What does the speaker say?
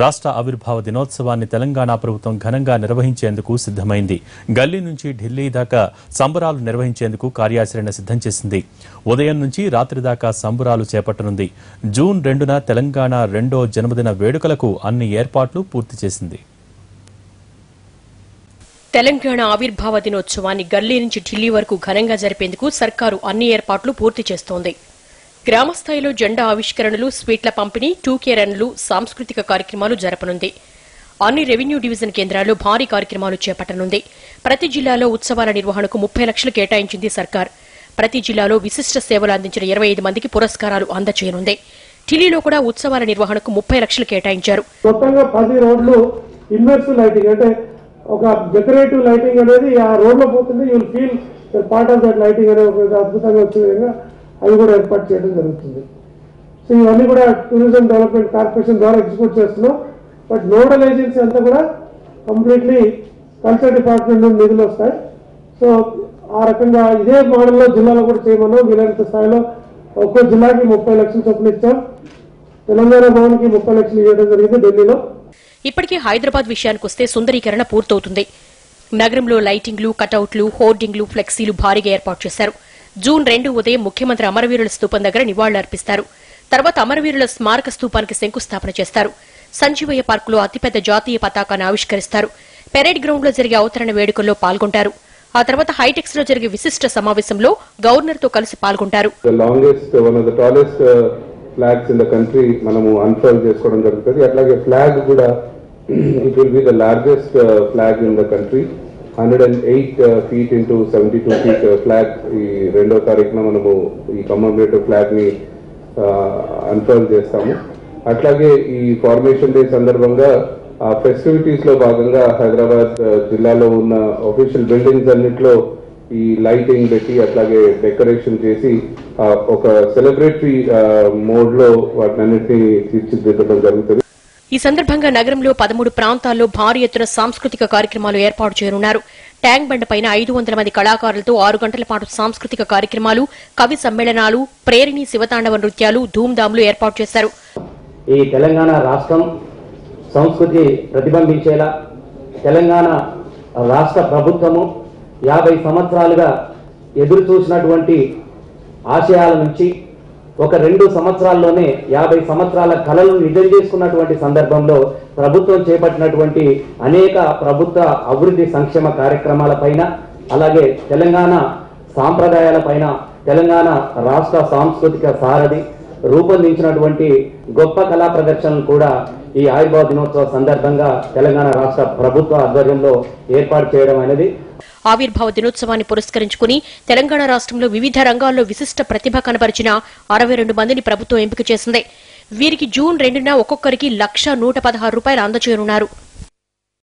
రాష్ట్ర ఆవిర్భావ దినోత్సవాన్ని తెలంగాణ ప్రభుత్వం ఘనంగా నిర్వహించేందుకు సిద్ధమైంది. గల్లీ నుంచి ఢిల్లీ దాకా సంబరాలు నిర్వహించేందుకు కార్యాచరణ సిద్ధం చేసింది. ఉదయం నుంచి రాత్రి దాకా సంబరాలు చేపట్టనుంది. జూన్ రెండున తెలంగాణ రెండో జన్మదిన వేడుకలకు అన్ని ఏర్పాట్లు పూర్తి చేసింది. తెలంగాణ ఆవిర్భావ దినోత్సవాన్ని గల్లీ నుంచి ఢిల్లీ వరకు ఘనంగా జరిపేందుకు సర్కారు అన్ని ఏర్పాట్లు పూర్తి చేస్తోంది. గ్రామస్థాయిలో జెండా ఆవిష్కరణలు స్వీట్ల పంపిణీ టూకే రన్లు సాంస్కృతిక కార్యక్రమాలు జరపనుంది. అన్ని రెవెన్యూ డివిజన్ కేంద్రాల్లో భారీ కార్యక్రమాలు చేపట్టనుంది. ప్రతి జిల్లాలో ఉత్సవాల నిర్వహణకు ముప్పై లక్షలు కేటాయించింది సర్కార్. ప్రతి జిల్లాలో విశిష్ట సేవలు అందించిన ఇరవై ఐదు మందికి పురస్కారాలు అందచేయనుంది. ఢిల్లీలో కూడా ఉత్సవాల నిర్వహణకు ముప్పై లక్షలు కేటాయించారు. మొత్తంగా పది రోడ్లు ఇన్వర్సివ్ లైటింగ్ అంటే ఒక డెకరేటివ్ లైటింగ్ అనేది ఆ రోడ్ పోతుంది. You'll feel part of that lighting అనేది అద్భుతంగా వచ్చే విధంగా అవి కూడా ఏర్పాటు చేయడం జరుగుతుంది. సో ఇవన్నీ కూడా టూరిజం డెవలప్మెంట్ కార్పొరేషన్ ద్వారా ఎగ్జిక్యూట్ చేస్తున్నాం. బట్ నోడల్ ఏజెన్సీ అంతా కూడా కంప్లీట్లీ కల్చర్ డిపార్ట్మెంట్ నుండి నిధులు వస్తాయి. సో ఆ రకంగా ఇదే మోడల్లో జిల్లాలో కూడా చేయమన్నాం. వీలైనంత స్థాయిలో ఒక్కో జిల్లాకి ముప్పై లక్షల చొప్పున ఇచ్చాం. తెలంగాణ భవన్కి ముప్పై లక్షలు ఇవ్వడం జరిగింది ఢిల్లీలో. ఇప్పటికే హైదరాబాద్ విషయానికొస్తే సుందరీకరణ పూర్తవుతుంది. నగరంలో లైటింగ్లు కటౌట్లు హోర్డింగ్లు ఫ్లెక్సీలు భారీగా ఏర్పాటు చేశారు. జూన్ రెండు ఉదయం ముఖ్యమంత్రి అమరవీరుల స్తూపం దగ్గర నివాళులర్పిస్తారు తర్వాత అమరవీరుల స్మారక స్తూపానికి శంకుస్థాపన చేస్తారు. సంజీవయ్య పార్కులో అతిపెద్ద జాతీయ పతాకాన్ని ఆవిష్కరిస్తారు. పెరేడ్ గ్రౌండ్లో జరిగే అవతరణ వేడుకల్లో పాల్గొంటారు. ఆ తర్వాత హైటెక్స్లో జరిగే విశిష్ట సమావేశంలో గవర్నర్తో కలిసి పాల్గొంటారు. Longest one of the tallest flags in the country మనము అన్ఫోల్డ్ చేసుకోవడం జరుగుతుంది. అట్లాగే ఫ్లాగ్ కూడా it will be the largest flag in the country hundred and eight feet into seventy two feet flag ఈ రెండో తారీఖున మనము ఈ కమమరేటివ్ ఫ్లాగ్ని అన్ఫోల్డ్ చేస్తాము. అట్లాగే ఈ ఫార్మేషన్ డే సందర్భంగా ఆ ఫెస్టివిటీస్లో భాగంగా హైదరాబాద్ uh, జిల్లాలో ఉన్న అఫీషియల్ బిల్డింగ్స్ అన్నింటిలో ఈ లైటింగ్ పెట్టి అట్లాగే డెకరేషన్ చేసి ఒక సెలబ్రేటరీ మోడ్ uh, లో వాటినన్నిటిని తీర్చిదిద్దడం జరుగుతుంది. ఈ సందర్భంగా నగరంలో పదమూడు ప్రాంతాల్లో భారీ ఎత్తున సాంస్కృతిక కార్యక్రమాలు ఏర్పాటు చేయనున్నారు. ట్యాంక్ బండ్ పైన ఐదు వందల మంది కళాకారులతో ఆరు గంటల పాటు సాంస్కృతిక కార్యక్రమాలు కవి సమ్మేళనాలు ప్రేరిణి శివతాండవ నృత్యాలు ధూమ్ధాంలు ఏర్పాటు చేశారు. ఈ తెలంగాణ రాష్ట్రం సంస్కృతి ప్రతిబింబించేలా తెలంగాణ రాష్ట్ర ప్రభుత్వము యాభై సంవత్సరాలుగా ఎదురు చూసినటువంటి ఆశయాల నుంచి ఒక రెండు సంవత్సరాల్లోనే యాభై సంవత్సరాల కళలు నిజం చేసుకున్నటువంటి సందర్భంలో ప్రభుత్వం చేపట్టినటువంటి అనేక ప్రభుత్వ అభివృద్ధి సంక్షేమ కార్యక్రమాలపైన అలాగే తెలంగాణ సాంప్రదాయాలపైన తెలంగాణ రాష్ట్ర సాంస్కృతిక సారథి రూపొందించినటువంటి గొప్ప కళా ప్రదర్శనలు కూడా ఈ ఆయుర్భావ దినోత్సవ సందర్భంగా తెలంగాణ రాష్ట్ర ప్రభుత్వ ఆధ్వర్యంలో ఏర్పాటు చేయడం అనేది ఆవిర్భావ దినోత్సవాన్ని పురస్కరించుకుని తెలంగాణ రాష్ట్రంలో వివిధ రంగాల్లో విశిష్ట ప్రతిభ కనబరిచిన అరవై రెండు మందిని ప్రభుత్వం ఎంపిక చేసింది. వీరికి జూన్ రెండున ఒక్కొక్కరికి లక్ష నూట పదహారు రూపాయలు అందజేయనున్నారు.